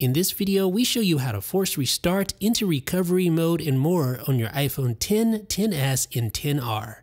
In this video, we show you how to force restart into recovery mode and more on your iPhone 10, 10s, and 10R.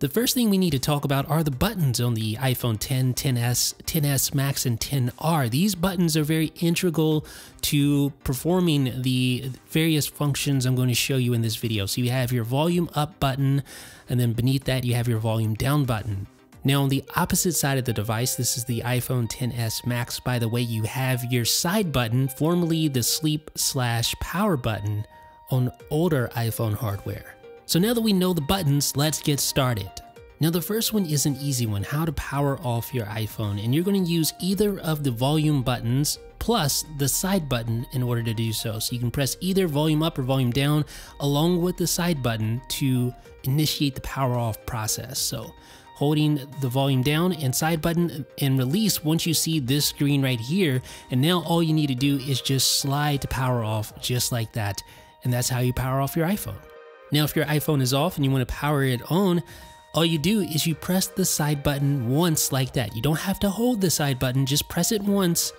The first thing we need to talk about are the buttons on the iPhone 10, 10s, 10s Max, and 10R. These buttons are very integral to performing the various functions I'm going to show you in this video. So you have your volume up button, and then beneath that you have your volume down button. Now on the opposite side of the device, this is the iPhone 10s Max, by the way, you have your side button, formerly the sleep slash power button on older iPhone hardware. So now that we know the buttons, let's get started. Now the first one is an easy one, how to power off your iPhone. And you're gonna use either of the volume buttons plus the side button in order to do so. So you can press either volume up or volume down along with the side button to initiate the power off process. So holding the volume down and side button and release once you see this screen right here. And now all you need to do is just slide to power off just like that. And that's how you power off your iPhone. Now, if your iPhone is off and you want to power it on, all you do is you press the side button once like that. You don't have to hold the side button, just press it once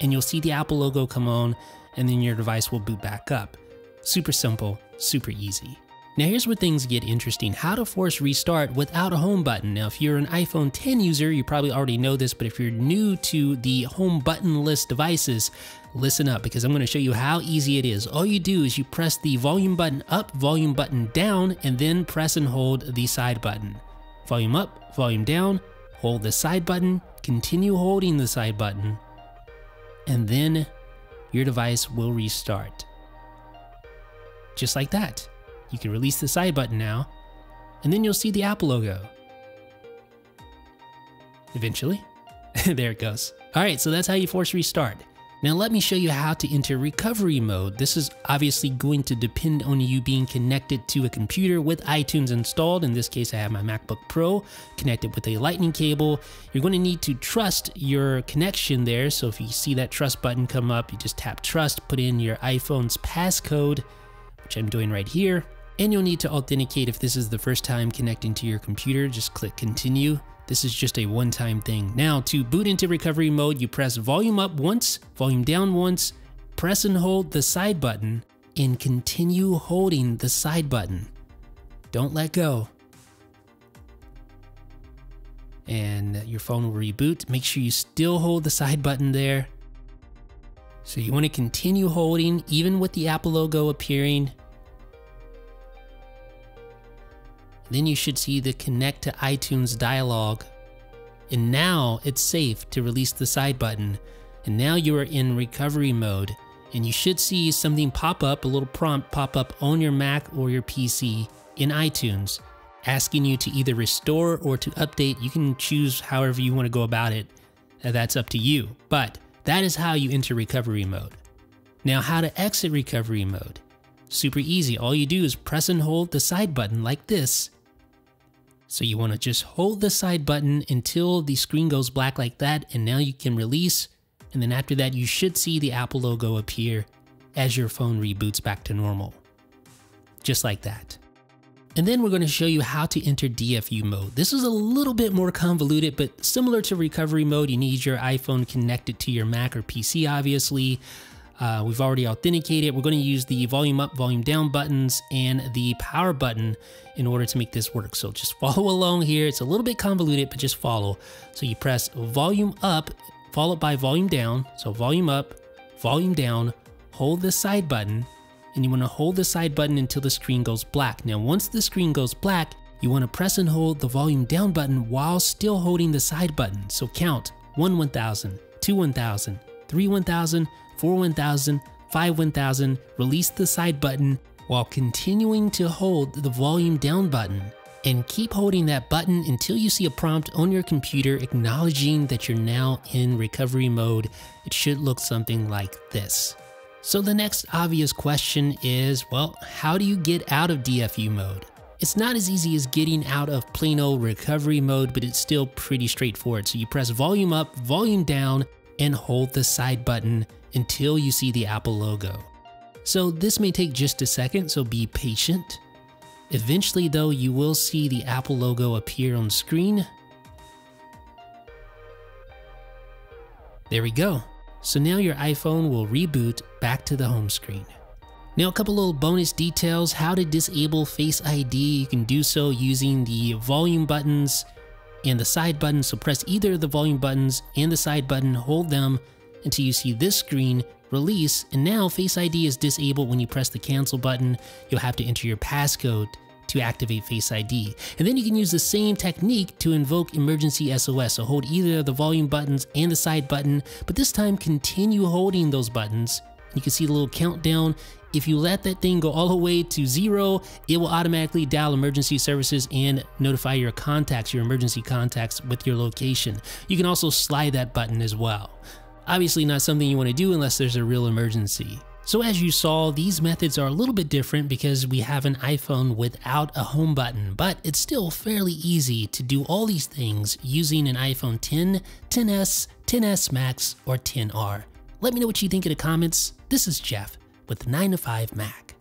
and you'll see the Apple logo come on and then your device will boot back up. Super simple, super easy. Now here's where things get interesting, how to force restart without a home button. Now if you're an iPhone 10 user, you probably already know this, but if you're new to the home button list devices, listen up because I'm gonna show you how easy it is. All you do is you press the volume button up, volume button down, and then press and hold the side button. Volume up, volume down, hold the side button, continue holding the side button, and then your device will restart. Just like that. You can release the side button now, and then you'll see the Apple logo. Eventually. there it goes. All right, so that's how you force restart. Now let me show you how to enter recovery mode. This is obviously going to depend on you being connected to a computer with iTunes installed. In this case, I have my MacBook Pro connected with a lightning cable. You're going to need to trust your connection there. So if you see that trust button come up, you just tap trust, put in your iPhone's passcode, which I'm doing right here. And you'll need to authenticate if this is the first time connecting to your computer, just click continue. This is just a one-time thing. Now to boot into recovery mode, you press volume up once, volume down once, press and hold the side button, and continue holding the side button. Don't let go. And your phone will reboot. Make sure you still hold the side button there. So you want to continue holding even with the Apple logo appearing Then you should see the connect to iTunes dialog. And now it's safe to release the side button. And now you are in recovery mode. And you should see something pop up, a little prompt pop up on your Mac or your PC in iTunes, asking you to either restore or to update. You can choose however you want to go about it. Uh, that's up to you. But that is how you enter recovery mode. Now, how to exit recovery mode. Super easy. All you do is press and hold the side button like this, so you want to just hold the side button until the screen goes black like that and now you can release and then after that you should see the Apple logo appear as your phone reboots back to normal. Just like that. And then we're going to show you how to enter DFU mode. This is a little bit more convoluted, but similar to recovery mode, you need your iPhone connected to your Mac or PC, obviously. Uh, we've already authenticated. We're going to use the volume up, volume down buttons and the power button in order to make this work. So just follow along here. It's a little bit convoluted, but just follow. So you press volume up, followed by volume down. So volume up, volume down, hold the side button, and you want to hold the side button until the screen goes black. Now, once the screen goes black, you want to press and hold the volume down button while still holding the side button. So count 1 1000, 2 1000, 3 1000, 4 1000, 5 1000, release the side button while continuing to hold the volume down button. And keep holding that button until you see a prompt on your computer acknowledging that you're now in recovery mode. It should look something like this. So the next obvious question is, well, how do you get out of DFU mode? It's not as easy as getting out of plain old recovery mode, but it's still pretty straightforward. So you press volume up, volume down, and hold the side button until you see the Apple logo. So this may take just a second, so be patient. Eventually though, you will see the Apple logo appear on screen. There we go. So now your iPhone will reboot back to the home screen. Now a couple little bonus details, how to disable Face ID. You can do so using the volume buttons and the side button. So press either of the volume buttons and the side button, hold them until you see this screen release. And now Face ID is disabled when you press the cancel button. You'll have to enter your passcode to activate Face ID. And then you can use the same technique to invoke emergency SOS. So hold either the volume buttons and the side button, but this time continue holding those buttons. You can see the little countdown if you let that thing go all the way to zero, it will automatically dial emergency services and notify your contacts, your emergency contacts with your location. You can also slide that button as well. Obviously not something you want to do unless there's a real emergency. So as you saw, these methods are a little bit different because we have an iPhone without a home button, but it's still fairly easy to do all these things using an iPhone 10, 10s, 10s Max, or 10R. Let me know what you think in the comments. This is Jeff with 9 to 5 Mac.